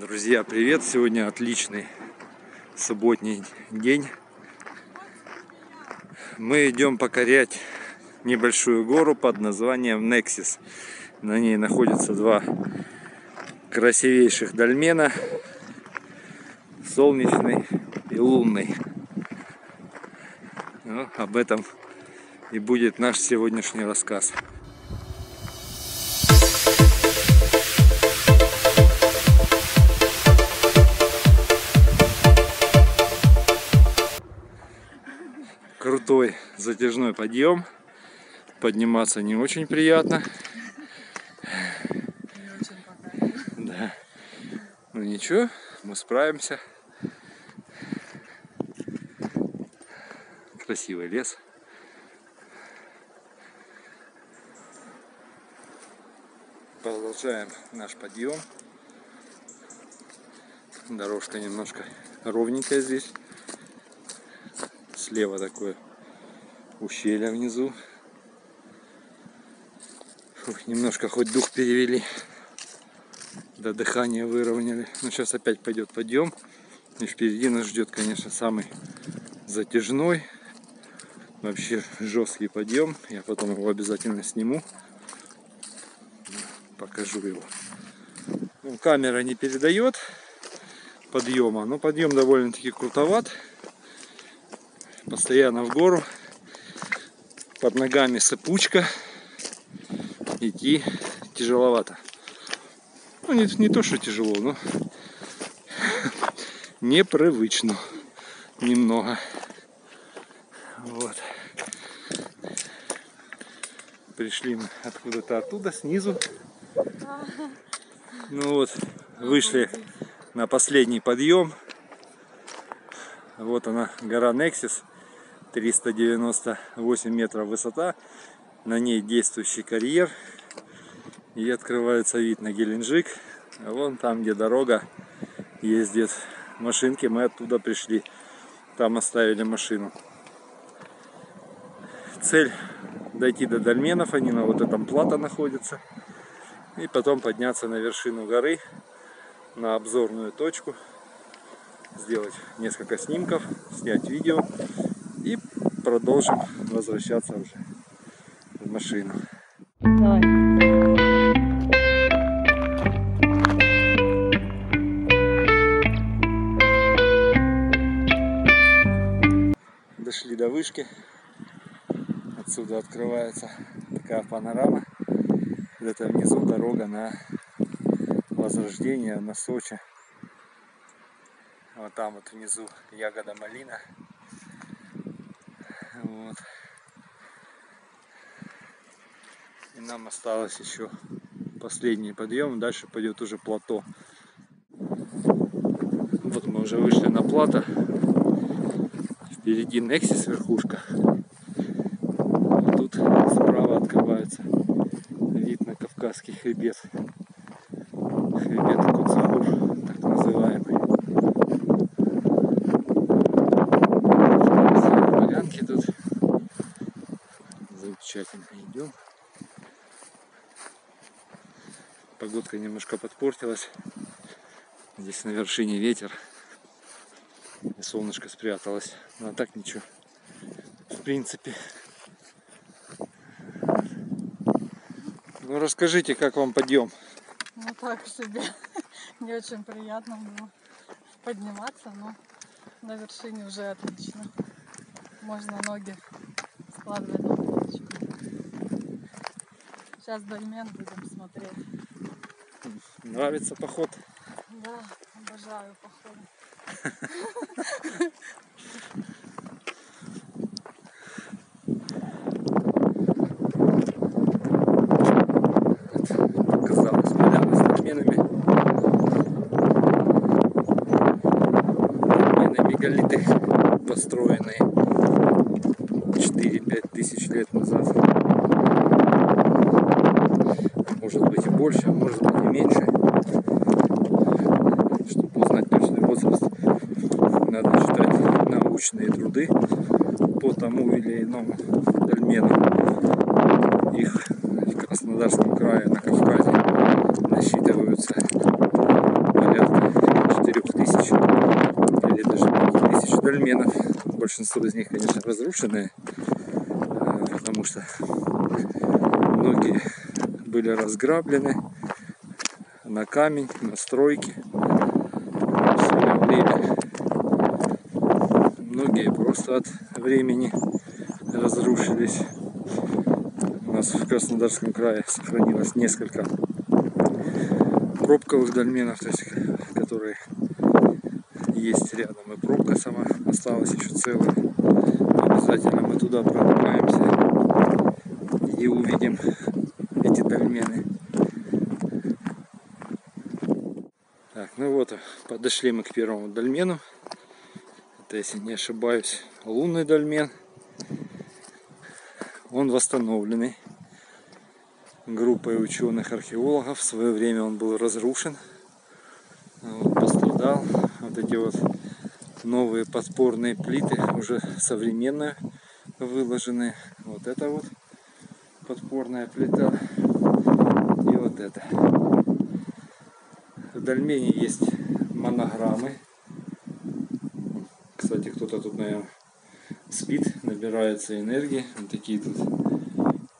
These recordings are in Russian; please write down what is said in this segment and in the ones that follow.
Друзья, привет! Сегодня отличный субботний день. Мы идем покорять небольшую гору под названием Нексис. На ней находятся два красивейших дольмена. Солнечный и лунный. Ну, об этом и будет наш сегодняшний рассказ. Крутой затяжной подъем. Подниматься не очень приятно. Да. Ну ничего, мы справимся. Красивый лес. Продолжаем наш подъем. Дорожка немножко ровненькая здесь. Слева такое ущелье внизу. Фух, немножко хоть дух перевели. До дыхания выровняли. Ну сейчас опять пойдет подъем. И впереди нас ждет, конечно, самый затяжной. Вообще жесткий подъем. Я потом его обязательно сниму покажу его. Ну, камера не передает подъема, но подъем довольно-таки крутоват. Постоянно в гору. Под ногами сыпучка. Идти тяжеловато. Ну, не, не то, что тяжело, но непривычно немного. Вот. Пришли мы откуда-то оттуда, снизу. Ну вот, вышли на последний подъем. Вот она, гора Нексис, 398 метров высота. На ней действующий карьер. И открывается вид на Геленджик. А вон там, где дорога ездит машинки, мы оттуда пришли. Там оставили машину. Цель дойти до дольменов, они на вот этом плато находятся и потом подняться на вершину горы, на обзорную точку, сделать несколько снимков, снять видео продолжим возвращаться уже в машину. Давай. Дошли до вышки. Отсюда открывается такая панорама. Это внизу дорога на Возрождение, на Сочи. Вот там вот внизу ягода малина. Вот. И нам осталось еще последний подъем. Дальше пойдет уже плато. Вот мы уже вышли на плато. Впереди Нексис верхушка. тут справа открывается Кавказский хребет. Хребет Куцахур, так называемый. Полянки тут замечательно идем. Погодка немножко подпортилась. Здесь на вершине ветер. И солнышко спряталось. Но так ничего. В принципе, Ну расскажите, как вам подъем? Ну так себе. Не очень приятно было подниматься, но на вершине уже отлично. Можно ноги складывать. Сейчас дольмен будем смотреть. Нравится поход? Да, обожаю походы. построенные научные труды по тому или иному дольмену. Их в Краснодарском крае на Кавказе насчитываются порядка 4000 или даже 5000 дольменов. Большинство из них, конечно, разрушенные, э, потому что многие были разграблены на камень, на стройки. В время Просто от времени разрушились. У нас в Краснодарском крае сохранилось несколько пробковых дольменов, то есть, которые есть рядом. И пробка сама осталась еще целая. Обязательно мы туда прокопаемся и увидим эти дольмены. Так, ну вот, подошли мы к первому дольмену. Это, если не ошибаюсь, лунный дольмен. Он восстановленный группой ученых-археологов. В свое время он был разрушен, вот, пострадал. Вот эти вот новые подпорные плиты, уже современные, выложенные. Вот это вот подпорная плита и вот это. В дольмене есть монограммы. Кстати, кто-то тут, наверное, спит, набирается энергии. Вот такие тут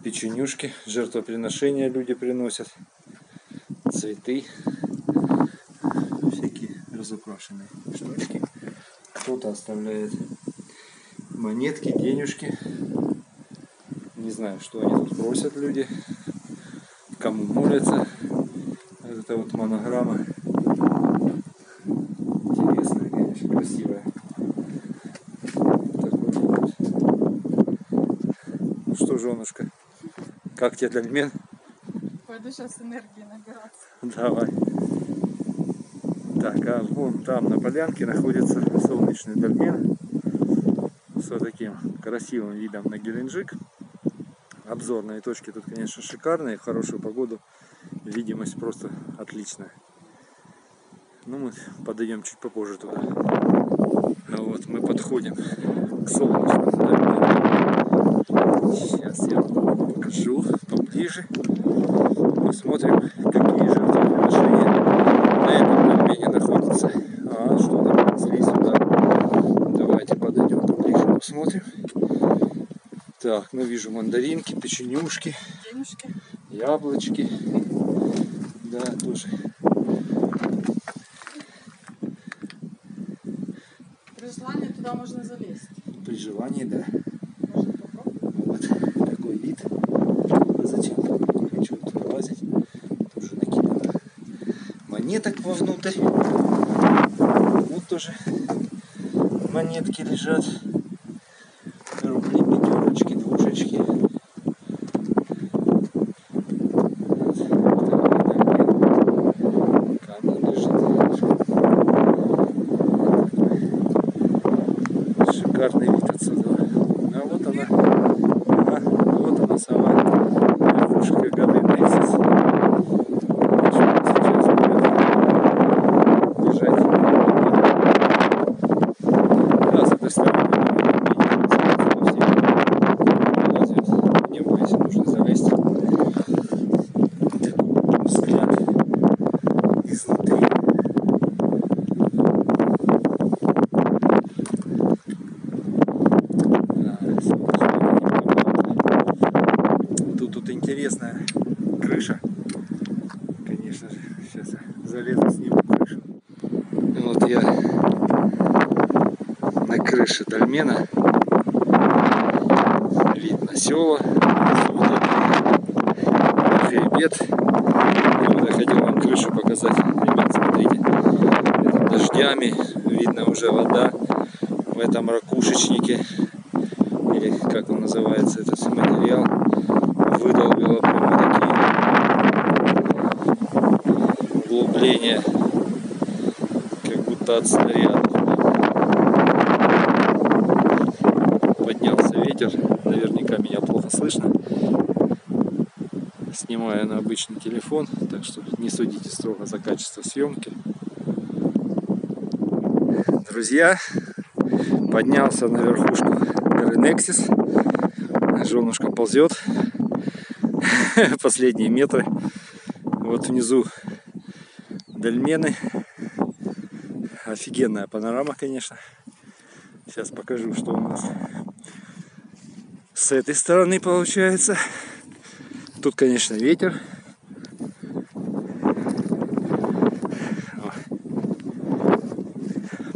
печенюшки, жертвоприношения люди приносят, цветы, всякие разукрашенные штучки. Кто-то оставляет монетки, денежки. Не знаю, что они тут просят люди, кому молятся. Это вот монограмма. Интересная, конечно, красивая. Такой вот. Ну что, женушка, как тебе дольмен? Пойду сейчас энергии набираться. Давай. Так, а вон там на полянке находится солнечный дольмен с вот таким красивым видом на Геленджик. Обзорные точки тут, конечно, шикарные. В хорошую погоду видимость просто отличная. Ну, мы подойдем чуть попозже туда. А вот мы подходим к солнечному дольмену. Сейчас я покажу поближе. Посмотрим, какие жертвоприношения на этом дольмене находятся. А, что-то принесли сюда. Давайте подойдем поближе, посмотрим. Так, ну вижу мандаринки, печенюшки, Денежки. яблочки. Да, тоже. При желании туда можно залезть. При желании, да. Можно попробовать. Вот такой вид. А зачем? Не хочу туда лазить. Тоже накидала монеток вовнутрь. Вот тоже монетки лежат. Рубли, пятерочки, двушечки. Камень лежит. Шикарный вид отсюда. А вот она. А, вот она сама верхушка горы Нексис. Сейчас будет бежать. Да, с этой стороны вылазит. Не бойся, нужно залезть. Такой взгляд изнутри. Да, Тут, тут интересная крыша. Конечно же, сейчас я залезу сниму крышу. Вот я крыше дольмена. Видно села. Хребет. Я вот хотел вам крышу показать. Ребят, смотрите. Это дождями. Видно уже вода в этом ракушечнике или как он называется этот материал выдолбила прямо такие углубления как будто от снаряда поднялся ветер наверняка меня плохо слышно снимаю на обычный телефон так что не судите строго за качество съемки друзья поднялся на верхушку горы Нексис. Женушка ползет последние метры. Вот внизу дольмены. Офигенная панорама, конечно. Сейчас покажу, что у нас с этой стороны получается. Тут, конечно, ветер.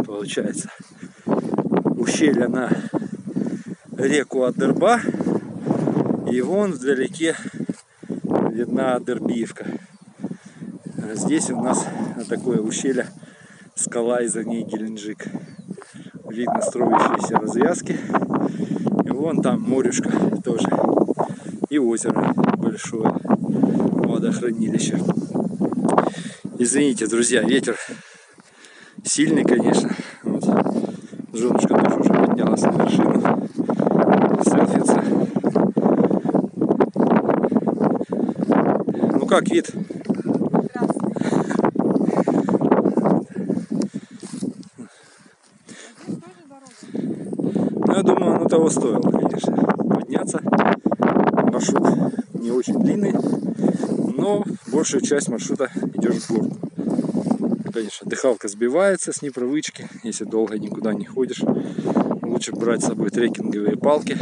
Получается ущелье на реку Адерба. И вон вдалеке видна Адербиевка. А здесь у нас такое ущелье, скала и за ней Геленджик. Видно строящиеся развязки. Вон там морюшка тоже. И озеро большое, водохранилище. Извините, друзья, ветер сильный, конечно. Вот. Женушка тоже уже поднялась на вершину. Селфится. Ну как вид? Прекрасно. Здесь тоже дорога. Ну, я думаю, оно того стоило, конечно, подняться. Маршрут не очень длинный, но большую часть маршрута идешь в горку. Конечно, дыхалка сбивается с непривычки, если долго никуда не ходишь. Лучше брать с собой трекинговые палки.